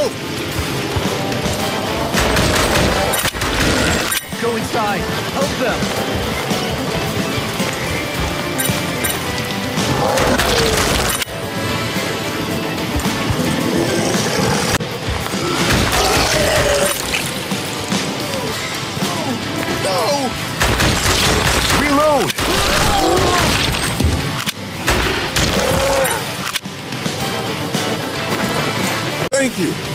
Help! Go inside! Help them! Thank you.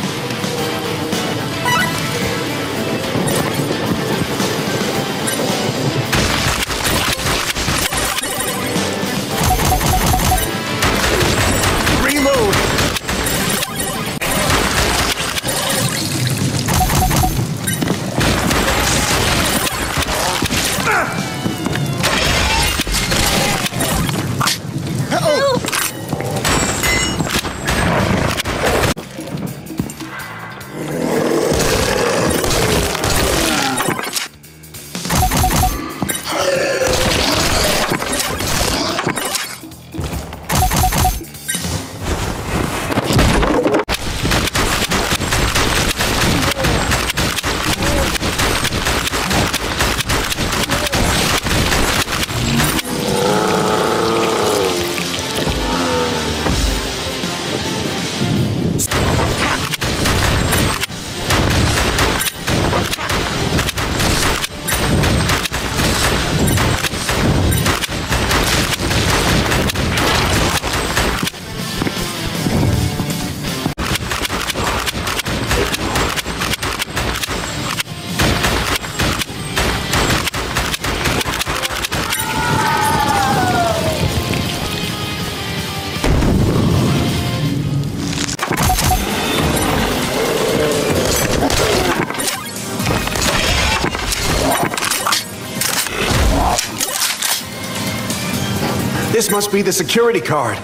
This must be the security card.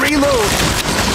Reload!